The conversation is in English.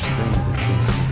understand the things